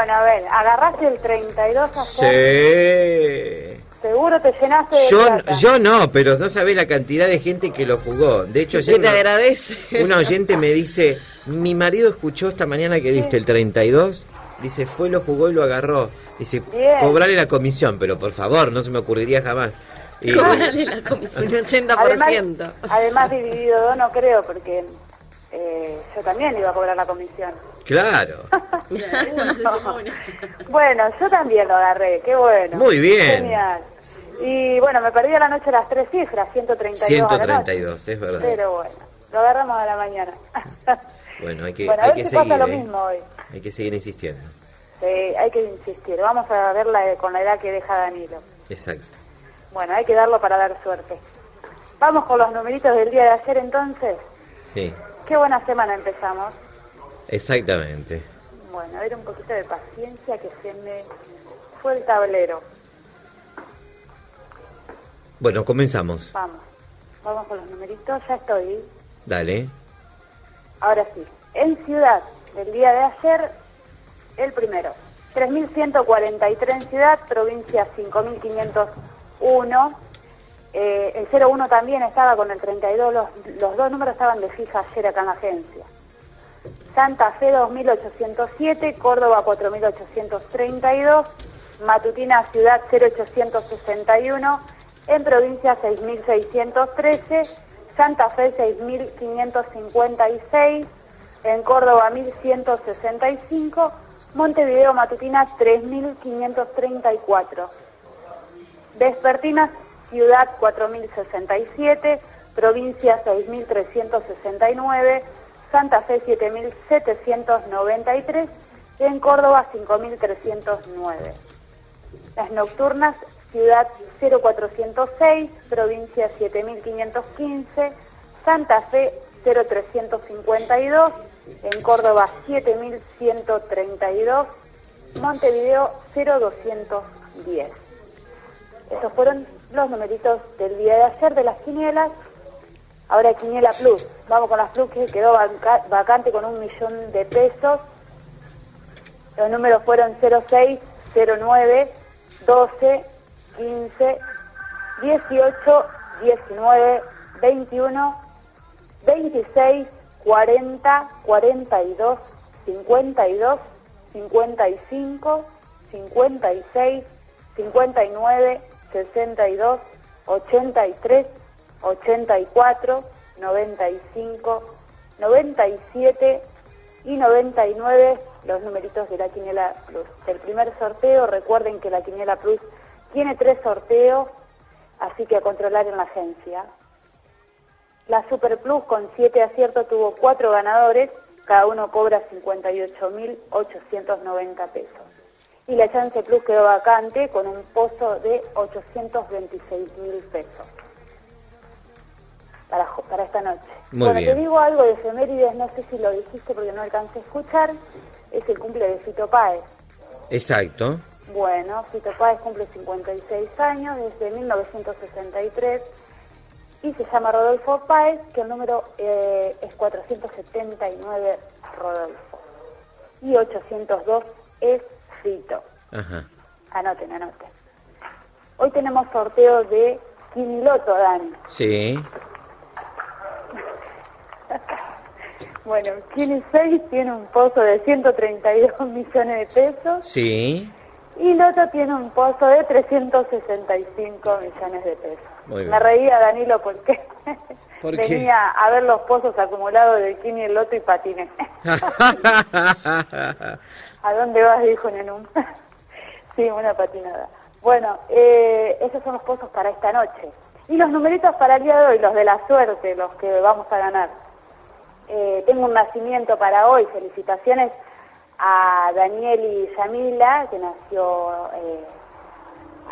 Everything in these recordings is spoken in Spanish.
Bueno, a ver, agarraste el 32 ayer. Sí. Seguro te llenaste de yo, plata. Yo no, pero no sabés la cantidad de gente que lo jugó. De hecho, ¿Qué te agradece? Un oyente me dice, mi marido escuchó esta mañana que diste el 32, dice, fue, lo jugó y lo agarró. Dice, cobrale la comisión, pero por favor, no se me ocurriría jamás. Y, cobrale la comisión, un 80%. Además, además dividido dos no creo, porque eh, yo también iba a cobrar la comisión. Claro. bueno, yo también lo agarré, qué bueno. Muy bien. Genial. Y bueno, me perdí a la noche las tres cifras, 132. 132, es verdad. Pero bueno, lo agarramos a la mañana. bueno, hay que, bueno, hay que si seguir. Pasa lo ¿eh? mismo hoy. Hay que seguir insistiendo. Sí, hay que insistir. Vamos a verla con la edad que deja Danilo. Exacto. Bueno, hay que darlo para dar suerte. Vamos con los numeritos del día de ayer entonces. Sí. Qué buena semana empezamos. Exactamente. Bueno, a ver un poquito de paciencia que se me fue el tablero. Bueno, comenzamos. Vamos, vamos con los numeritos, ya estoy. Dale. Ahora sí, en ciudad, del día de ayer, el primero. 3.143 en ciudad, provincia 5.501. Eh, el 01 también estaba con el 32, los, los dos números estaban de fija ayer acá en la agencia. Santa Fe 2.807, Córdoba 4.832, Matutina Ciudad 0.861, en provincia 6.613, Santa Fe 6.556, en Córdoba 1.165, Montevideo Matutina 3.534, Vespertina Ciudad 4.067, provincia 6.369, Santa Fe 7.793 y en Córdoba 5.309. Las nocturnas, Ciudad 0406, provincia 7515, Santa Fe 0352, en Córdoba 7132, Montevideo 0210. Esos fueron los numeritos del día de ayer de las quinielas. Ahora Quiniela Plus. Vamos con las Plus que quedó vacante con un millón de pesos. Los números fueron 06, 09, 12, 15, 18, 19, 21, 26, 40, 42, 52, 55, 56, 59, 62, 83, 84, 95, 97 y 99 los numeritos de la Quiniela Plus. El primer sorteo, recuerden que la Quiniela Plus tiene tres sorteos, así que a controlar en la agencia. La Super Plus con siete aciertos tuvo cuatro ganadores, cada uno cobra 58.890 pesos. Y la Chance Plus quedó vacante con un pozo de 826.000 pesos para, para esta noche. Muy bueno, bien. te digo algo de efemérides, no sé si lo dijiste porque no alcancé a escuchar, es el cumple de Fito Páez. Exacto. Bueno, Fito Páez cumple 56 años desde 1963 y se llama Rodolfo Páez, que el número eh, es 479 Rodolfo y 802 es Fito. Ajá. Anoten, anoten. Hoy tenemos sorteo de Quiniloto, Dani. Sí. Bueno, Kini 6 tiene un pozo de 132 millones de pesos Sí. y Loto tiene un pozo de 365 millones de pesos. Muy bien. Me reía Danilo porque ¿Por venía a ver los pozos acumulados de Kini, el Loto y patiné. ¿A dónde vas? Dijo Nenum. sí, una patinada. Bueno, eh, esos son los pozos para esta noche. Y los numeritos para el día de hoy, los de la suerte, los que vamos a ganar. Eh, tengo un nacimiento para hoy, felicitaciones a Daniel y Yamila, que nació eh,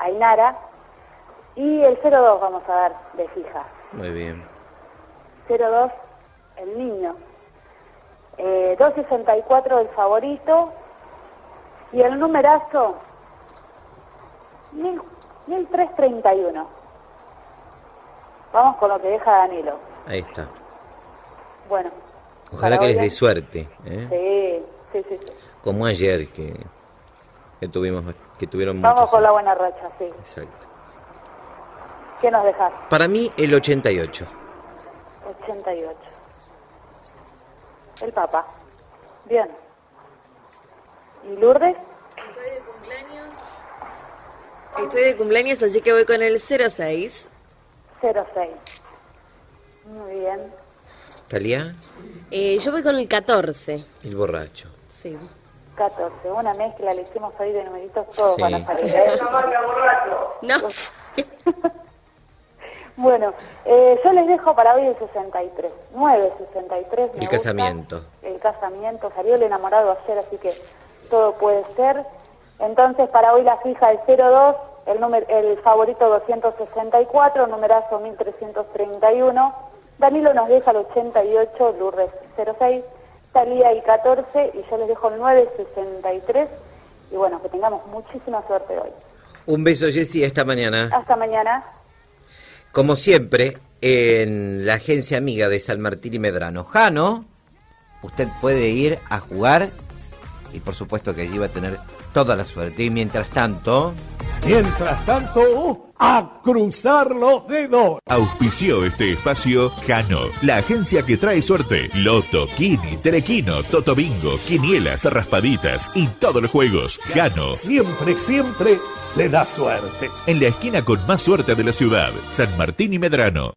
Ainara. Y el 02 vamos a dar de fija. Muy bien. 02, el niño. Eh, 264 el favorito. Y el numerazo, mil- 1331. Vamos con lo que deja Danilo. Ahí está. Bueno. Ojalá que hoy les dé suerte. ¿eh? Sí, sí, sí, sí. Como ayer, que que tuvimos, que tuvieron Vamos con la buena racha, sí. Exacto. ¿Qué nos dejas? Para mí el 88. 88. El Papa. Bien. ¿Y Lourdes? Estoy de cumpleaños. Estoy de cumpleaños, así que voy con el 06. 06. Muy bien. ¿Talía? Eh, yo voy con el 14. El borracho. Sí. 14. Una mezcla le hicimos hoy de numeritos todos sí. para salir. ¿eh? No. bueno, eh, yo les dejo para hoy el 63. 9, 63. el casamiento. El casamiento. Salió el enamorado ayer, así que todo puede ser. Entonces, para hoy la fija el 02, el, número, el favorito 264, numerazo 1331. Danilo nos deja el 88, Lourdes 06, Talía el 14 y yo les dejo el 963. Y bueno, que tengamos muchísima suerte hoy. Un beso, Jessy, esta mañana. Hasta mañana. Como siempre, en la agencia amiga de San Martín y Medrano. Jano, usted puede ir a jugar y por supuesto que allí va a tener toda la suerte. Y mientras tanto... Mientras tanto, a cruzar los dedos. Auspició este espacio Jano, la agencia que trae suerte. Loto, Kini, Telequino, Toto Bingo, Quinielas, Raspaditas y todos los juegos. Jano. Siempre, siempre le da suerte. En la esquina con más suerte de la ciudad, San Martín y Medrano.